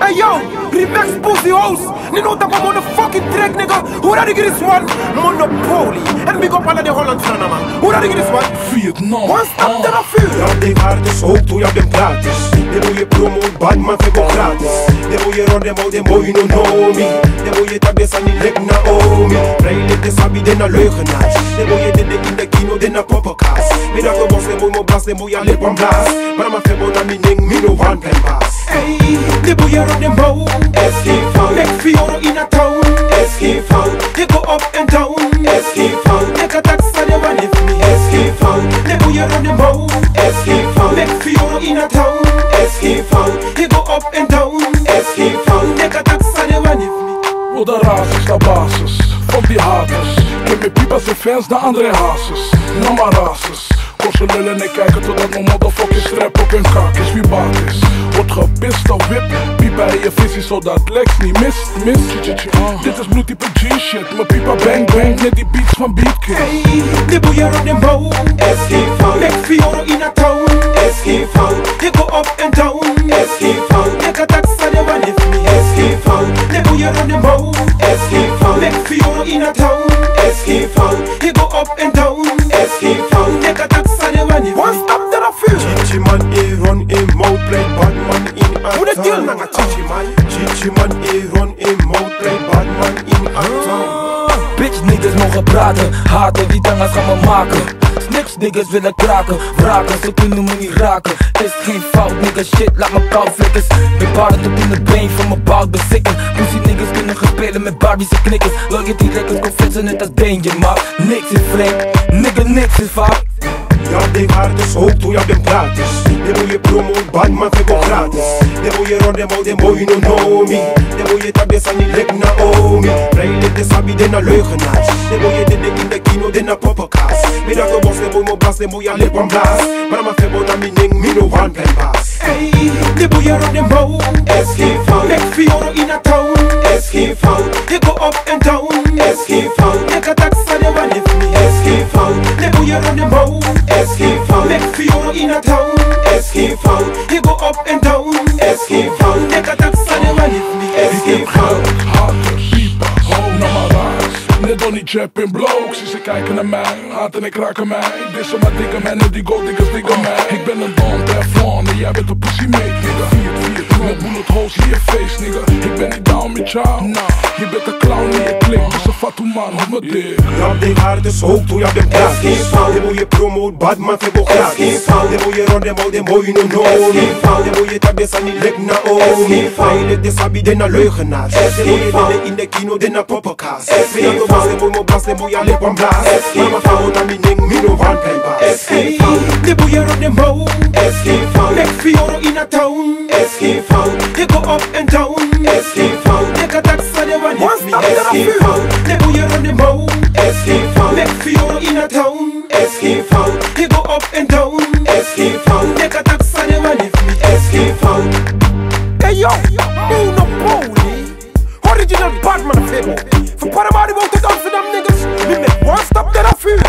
Hey yo, remix pussy house. You know that I'm on the fucking track, nigga. Who you get this one? Monopoly. And big up all the Holland Strana, man. Who that you get this one? Vietnam. One stop to the field. Ja, är gratis och du jag den gratis var ju promo, bad man fick gå gratis Det var ju rondemo, det var ju no know me Det var ju tabesa ni lägna omi Ray lite sabi denna lögenaars Det var ju det in the kino denna popocast Mina för boss, det var ju blast, det var ju lip on blast Bara man får bona min ning, min och van plan pass Hey, here on the road. Escape found. Fioro in a town. Escape found. They go up and down. Escape found. Make a tax van they run with De Escape found. They go here on the road. Escape found. Fioro in a town. Escape found. They go up and down. Escape found. Make a tax and they run with me. Roda raças da baças. Van die haters. Ik heb pipa zijn fans naar andere hazes. Nou maar races. Kost je lullen en kijken totdat mijn motherfuckers rap op hun kak. Wie baat is. Gepist whip, piep bij je visie zodat Lex niet mist, mist Dit is bloedtype G-shit, mijn pipa bang bang Net die beats van Beatkid Hey, det bor jag rondemo. SG-4 Make fioro in a town. SG-4 Det går up and down. SG-4 Det kan taxa, det var lift me. SG-4 Det bor jag rondemo. SG-4 Make fioro in a town. SG-4 Det går up and down. In de town deal, nanga, Chichi man? Chichi man e mouth play bad man in Bitch niggas mogen praten, haten die tangas gaan me maken. Snitch niggas willen kraken, wraken, ze kunnen me niet raken. Is geen fout nigga, shit, laat me koud flikkers Ben baden tot in de been van mijn bout bezikken. Pussy niggas kunnen gaan spelen met Barbies en knikkers. Loyalty records kon fitsen net als Danger, maar niks is vreemd, nigga niks is fout Ja, gratis och du jag den gratis Det var ju promo, fick gå gratis. Var ju rondemo, det var ju no know me Det var ju tabesa ni lägna omi Ray lite sabi denna lögenaars Det var ju det in the kino denna popocast Mina för boss, det var ju blast, det var ju lip on blast Bara man får bona min ning, min och van plan pass Hey, det bor jag rondemo. SG-4 Make fioro in a town. SG-4 Det går up and down. SG-4 Det kan taxa, det var lift me. SG-4 Det bor jag rondemo. SG-4 Make fioro in a town. SG-4 Det går up and down. SG-4 Det kan taxa, det var lift me. SG-4 Haters, pipas, ho, namma raas Net Donnie Jap in blokes, ze kijken naar mij. Haten en kraken mij, dissen maar diggen mij Net die gold diggers diggen mij. Ik ben een don Teflon en jij bent een pussy mate nigga. Vier, vier, met bullet holes in je face nigga. Ik ben niet down met jou, nah Je bent een clown in je klik, dus een fatou man op mijn dik Ja, det är gratis och du jag den gratis Det var ju promo, bad man fick gå gratis Det var ju rondemo, det var ju no know me Det var ju tabesa ni lägna omi Ray lite sabi denna lögenaars Det var ju det in the kino denna popocast Mina för boss, det var ju blast, det var ju lip on blast Bara man får bona min ning, min och van Hey, det bor jag rondemo. SG-4 Make fioro in a town. SG-4 Det går up and down. SG-4 Eskinfo, they boy on the mound. In a town. Eskinfo, they go up and down. Eskinfo, they got tax and they me. Eskinfo. Hey the you no pony. For part of my won't to them niggas. We make one stop that I feel.